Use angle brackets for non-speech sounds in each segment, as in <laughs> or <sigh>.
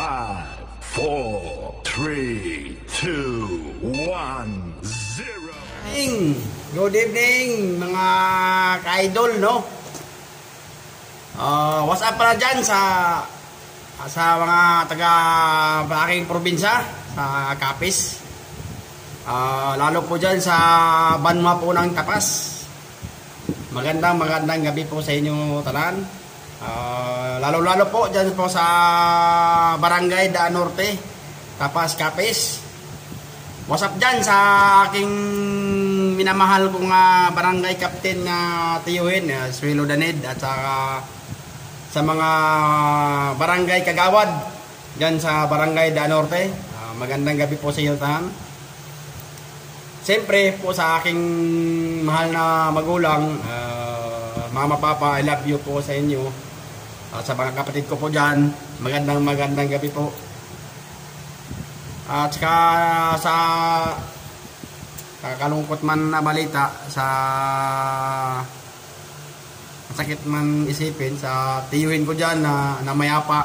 Five, four, three, two, one, zero. Good evening mga ka-idol, no? Uh, what's up pala dyan sa sa mga taga aking probinsya sa Kapis. Uh, lalo po dyan sa Banwa po ng Tapas. Magandang magandang gabi po sa inyo tanan. Uh, lalo lalo po dyan po sa Barangay Daan Norte, Tapas Kapis. What's up dyan sa aking minamahal kong uh, barangay captain na uh, tiyuhin, uh, Swilo Daned at saka sa mga barangay kagawad dyan sa barangay Da Norte. Uh, magandang gabi po sa iyo tahan. Siyempre po sa aking mahal na magulang, uh, mama papa, I love you po sa inyo. At sa mga kapatid ko po dyan, magandang magandang gabi po. At saka sa kakalungkot man na balita sa sakit man isipin sa tiyuhin ko dyan na, na mayapa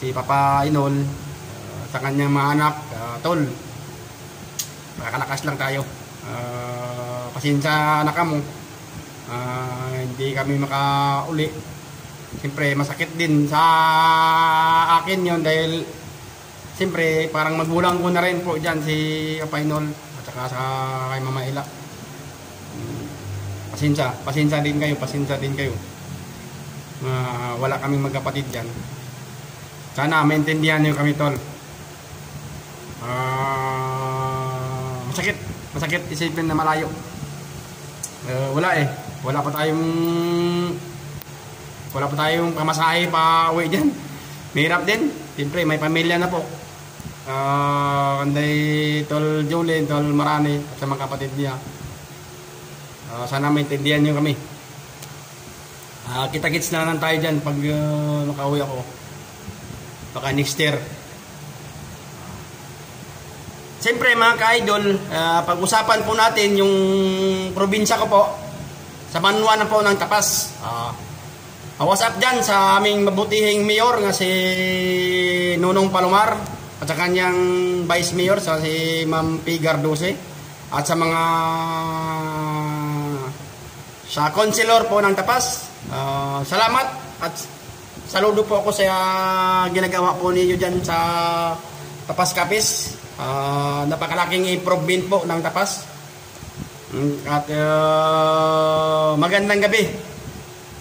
si Papa Inol uh, sa kanyang mga anak uh, tol makakalakas lang tayo. Uh, pasensya na kamo uh, hindi kami makauli siyempre masakit din sa akin yon dahil siyempre parang magulang ko na rin po dyan si Painol at saka sa kay Mama Ila. Pasensya, pasensya din kayo, pasensya din kayo. Uh, wala kaming magkapatid dyan. Sana maintindihan niyo kami tol. Uh, masakit, masakit isipin na malayo. Uh, wala eh, wala pa tayong wala pa tayong pamasahe pa uwi dyan. Mahirap din. Siyempre, may pamilya na po uh, kanday Tol Jolene, Tol Marani at sa mga kapatid niya. Uh, sana maintindihan niyo kami. Uh, kita-kits na lang tayo dyan pag uh, makauwi ako. Baka next year. Siyempre mga ka-idol, uh, pag-usapan po natin yung probinsya ko po sa Manwa na po ng Tapas. Uh, uh, what's up dyan sa aming mabutihing mayor nga si Nunong Palomar at sa kanyang vice mayor sa si Ma'am P. Gardose. At sa mga sa konselor po ng Tapas uh, salamat at saludo po ako sa uh, ginagawa po ninyo dyan sa Tapas Kapis uh, napakalaking improvement po ng Tapas. At uh, magandang gabi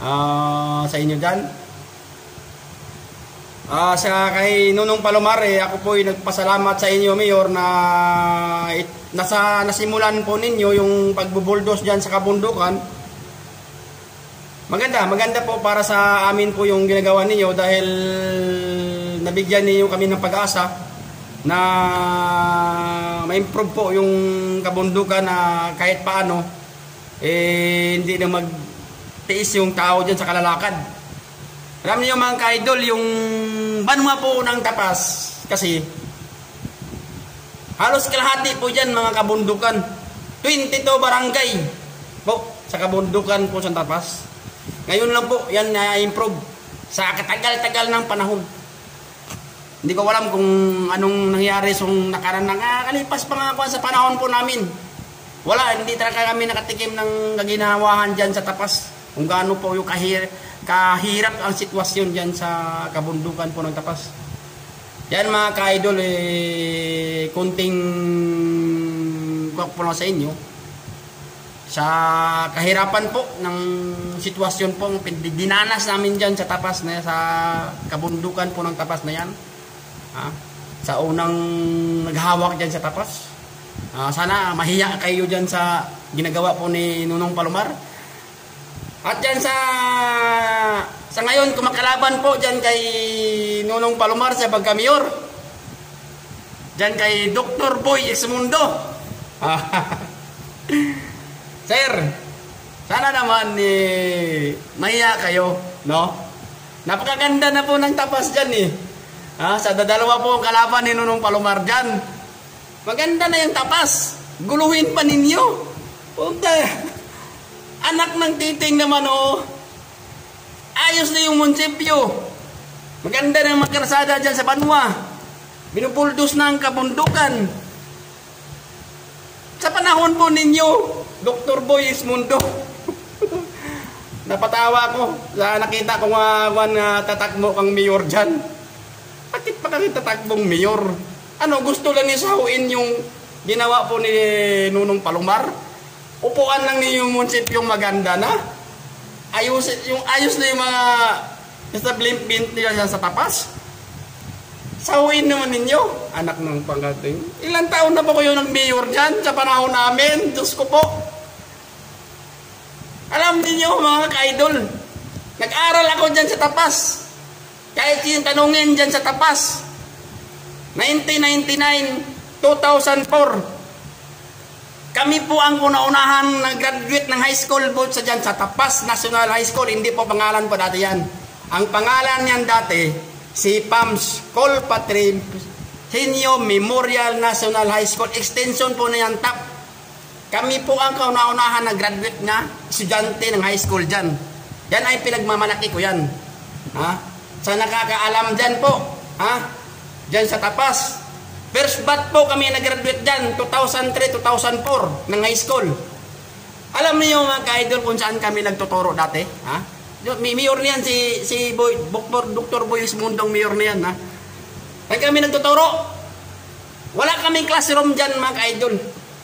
uh, sa inyo dyan Uh, sa kay Nunong Palomar, eh, ako po ay nagpasalamat sa inyo, Mayor, na it, nasa, nasimulan po ninyo yung pagbubuldos dyan sa kabundukan. Maganda, maganda po para sa amin po yung ginagawa ninyo dahil nabigyan niyo kami ng pag-asa na ma-improve po yung kabundukan na kahit paano eh, hindi na magtiis yung tao dyan sa kalalakad. Alam niyo mga ka-idol, yung banwa po ng tapas kasi halos kalahati po dyan mga kabundukan. 22 barangay po sa kabundukan po sa tapas. Ngayon lang po yan na-improve sa katagal-tagal ng panahon. Hindi ko alam kung anong nangyari sa nakaraan ng ah, kalipas pa nga sa panahon po namin. Wala, hindi talaga kami nakatikim ng ginawahan dyan sa tapas. Kung gaano po yung kahir kahirap ang sitwasyon dyan sa kabundukan po ng tapas. Yan mga ka-idol, eh, kunting po sa inyo. Sa kahirapan po ng sitwasyon po, dinanas namin dyan sa tapas na sa kabundukan po ng tapas na yan. Ha? Sa unang naghawak dyan sa tapas. Uh, sana mahiya kayo dyan sa ginagawa po ni Nunong Palomar at dyan sa sa ngayon kumakalaban po dyan kay Nunong Palomar sa pagkamayor. Dyan kay Dr. Boy Exmundo. <laughs> Sir, sana naman eh, mahiya kayo, no? Napakaganda na po ng tapas dyan eh. Ha? Sa dadalawa po ang kalaban ni Nunong Palomar dyan. Maganda na yung tapas. Guluhin pa ninyo. Punta. <laughs> Anak ng titing naman oh. Ayos na yung munsipyo. Maganda ng magkarsada dyan sa Banwa. Binubuldos na ang kabundukan. Sa panahon po ninyo, Dr. Boy Mundo. <laughs> Napatawa ko sa nakita ko nga uh, uh, tatakbo kang mayor dyan. Bakit pa kami tatakbong mayor? Ano, gusto lang ni sahuin yung ginawa po ni Nunong Palumar? Upuan lang ni yung munisipyong maganda na? Ayos, yung ayos na yung mga establishment nila sa tapas? Sahuin naman ninyo, anak ng pangating. Ilang taon na po kayo ng mayor dyan sa panahon namin? Diyos ko po. Alam niyo mga ka-idol, nag-aral ako dyan sa Tapas. Kahit yung tanungin dyan sa Tapas. 1999, 2004. Kami po ang una-unahan na graduate ng high school po sa dyan sa Tapas National High School. Hindi po pangalan po dati yan. Ang pangalan niyan dati, si PAMS Colpatrim Senior Memorial National High School. Extension po na yan, TAP. Kami po ang kauna-unahan na graduate na estudyante ng high school dyan. Yan ay pinagmamalaki ko yan. Ha? Sa nakakaalam dyan po, ha? Dyan sa tapas. First bat po kami nag-graduate dyan, 2003-2004 ng high school. Alam niyo mga ka-idol kung saan kami nagtuturo dati? Ha? May mayor niyan, si, si Boy, Dr. Dr. Boyes Mundong mayor niyan. Ha? Ay kami nagtuturo. Wala kaming classroom dyan mga ka-idol.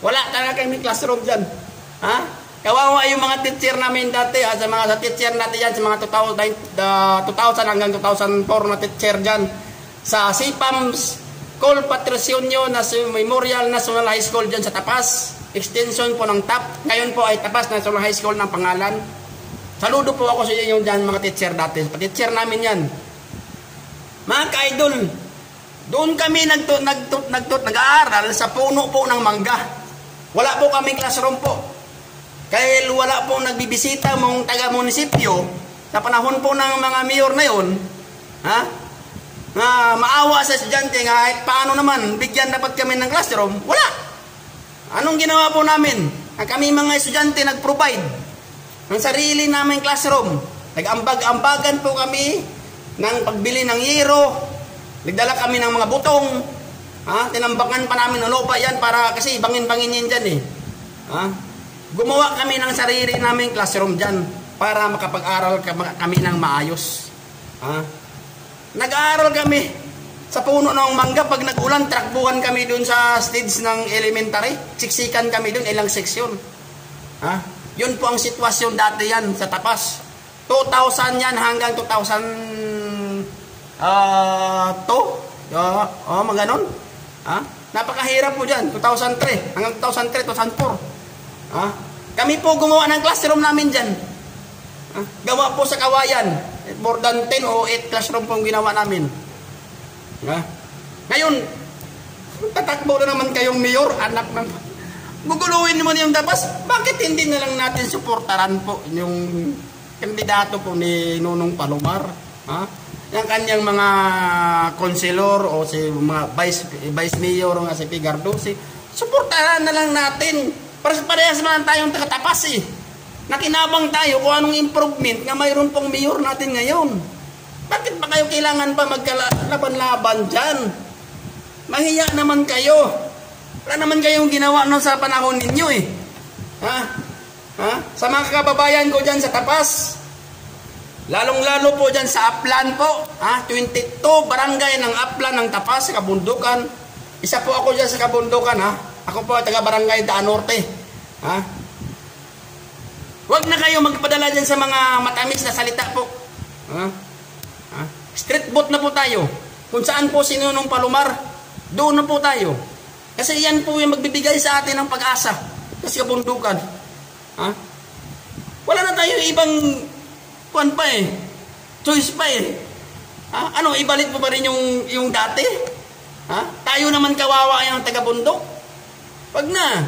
Wala talaga kami classroom dyan. Ha? Kawawa yung mga teacher namin dati, ha? sa mga sa teacher natin yan, sa mga 2000, uh, 2000 hanggang 2004 na teacher dyan. Sa CPAMS, Col Patricionio na Memorial National High School dyan sa Tapas. Extension po ng TAP. Ngayon po ay Tapas National High School ng pangalan. Saludo po ako sa inyo dyan mga teacher dati. Pa-teacher namin yan. Mga ka-idol, doon kami nagtut, nagtut, nagtut, nag-aaral sa puno po ng mangga. Wala po kaming classroom po. Kaya wala po nagbibisita mong taga-munisipyo sa panahon po ng mga mayor na yon, ha? Na maawa sa estudyante kahit paano naman bigyan dapat kami ng classroom, wala. Anong ginawa po namin? Ang kami mga estudyante nag-provide ng sarili namin classroom. Nag-ambag-ambagan po kami ng pagbili ng yero. Nagdala kami ng mga butong, Ha? Tinambakan pa namin ng lupa yan para kasi bangin-bangin yan dyan eh. Ha? Gumawa kami ng sarili namin classroom dyan para makapag-aral kami ng maayos. Ha? Nag-aaral kami sa puno ng mangga. Pag nag-ulan, trakbuhan kami dun sa stage ng elementary. Siksikan kami dun, ilang seksyon. Ha? Yun po ang sitwasyon dati yan sa tapas. 2000 yan hanggang 2000 uh, to. Uh, oh, mga ganon. Ha? Napakahirap po dyan. 2003 hanggang 2003, 2004. Ha? Kami po gumawa ng classroom namin dyan. Ha? Gawa po sa kawayan. More than 10 o 8 classroom pong ginawa namin. Ha? Ngayon, tatakbo na naman kayong mayor, anak ng... Guguluhin mo yung dapas. Bakit hindi na lang natin suportaran po yung kandidato po ni Nunong Palomar? Ha? yung kanyang mga konselor o si mga vice, vice mayor o nga si Pigardosi, suportahan na lang natin. Para parehas naman tayong takatapas eh. Nakinabang tayo kung anong improvement nga mayroon pong mayor natin ngayon. Bakit ba kayo kailangan pa magkalaban-laban dyan? Mahiya naman kayo. Wala naman kayong ginawa no sa panahon ninyo eh. Ha? Ha? Sa mga kababayan ko dyan sa tapas, Lalong-lalo po dyan sa Aplan po, ha? 22 barangay ng Aplan ng Tapas sa Kabundukan. Isa po ako dyan sa Kabundukan, ha? Ako po taga barangay Daan Norte. Ha? Huwag na kayo magpadala dyan sa mga matamis na salita po. Ha? Ha? Street boat na po tayo. Kung saan po sinunong palumar, doon na po tayo. Kasi yan po yung magbibigay sa atin ng pag-asa. Kasi kabundukan. Ha? Wala na tayo ibang Kuan pa eh. Choice pa eh. Ha? Ano, ibalik mo ba rin yung, yung dati? Ha? Tayo naman kawawa yung taga-bundok. Wag na.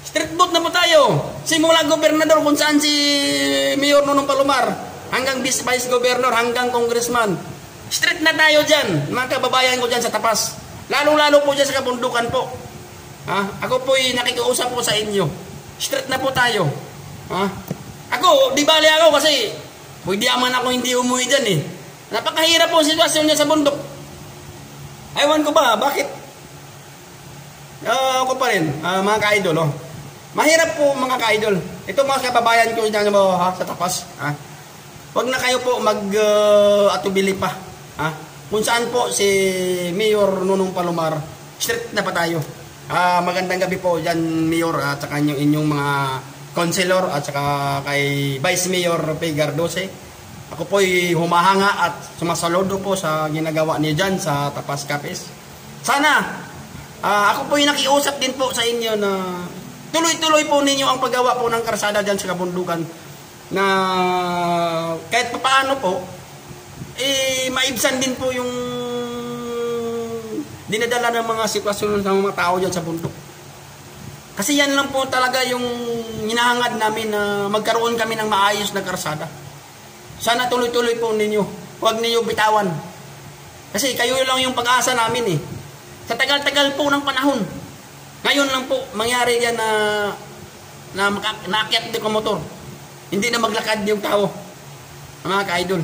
Street boat na po tayo. Simula gobernador kung saan si Mayor Nunong Palomar. Hanggang vice governor, hanggang congressman. Street na tayo dyan. Mga kababayan ko dyan sa tapas. Lalo-lalo po dyan sa kabundukan po. Ha? Ako po'y nakikiusap po sa inyo. Street na po tayo. Ha? Ako, di bali ako kasi pwede aman ako hindi umuwi dyan eh. Napakahirap po ang sitwasyon niya sa bundok. Ewan ko ba, bakit? Ah, ako pa rin, ah, mga ka-idol, oh. Mahirap po mga ka-idol. Ito mga kababayan ko dyan mo, ha, sa tapas. Ha? Huwag na kayo po mag-atubili pa. Ha? Kung saan po si Mayor Nunong Palomar, strict na pa tayo. Ah, magandang gabi po dyan, Mayor, at saka yung inyong mga councilor, at saka kay Vice Mayor P. Gardose. Ako po'y humahanga at sumasaludo po sa ginagawa niyo dyan sa Tapas Capes. Sana, ah, ako po'y nakiusap din po sa inyo na tuloy-tuloy po ninyo ang paggawa po ng karsada dyan sa kabundukan na kahit papaano po, eh, maibsan din po yung dinadala ng mga sitwasyon ng mga tao dyan sa bundok. Kasi yan lang po talaga yung hinahangad namin na magkaroon kami ng maayos na karsada. Sana tuloy-tuloy po ninyo. Huwag ninyo bitawan. Kasi kayo lang yung pag-asa namin eh. Sa tagal-tagal po ng panahon. Ngayon lang po, mangyari yan na na naakyat din ko motor. Hindi na maglakad yung tao. Mga ka-idol.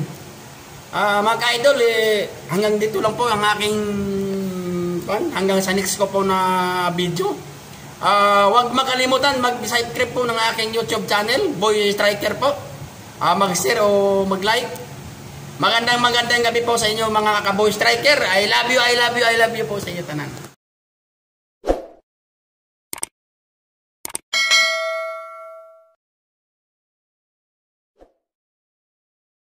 Ah, mga ka-idol, eh, hanggang dito lang po ang aking pan, hanggang sa next ko po na video. Ah, wag makalimutan mag-subscribe po ng aking YouTube channel, Boy Striker po. Ah, mag-share o mag-like. Magandang magandang gabi po sa inyo mga ka-boy striker. I love you, I love you, I love you po sa inyo tanan.